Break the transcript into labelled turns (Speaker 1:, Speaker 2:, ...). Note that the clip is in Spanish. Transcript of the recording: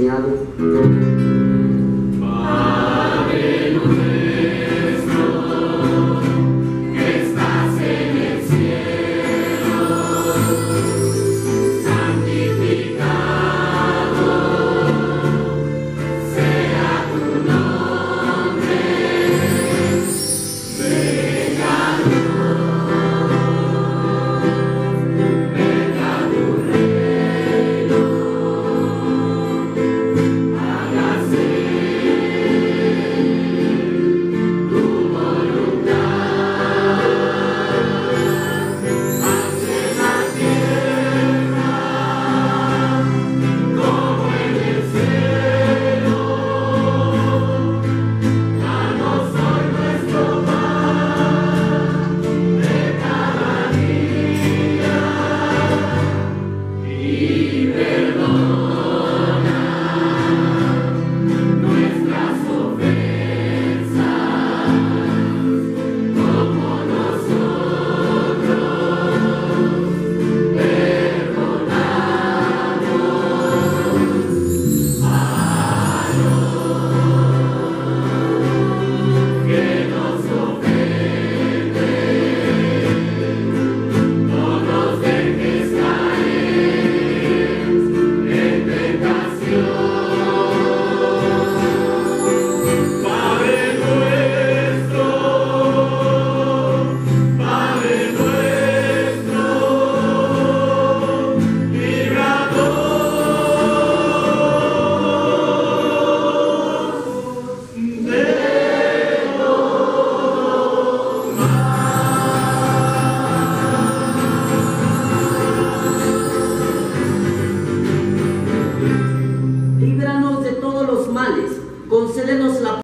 Speaker 1: Obrigado. De todos los males, concédenos la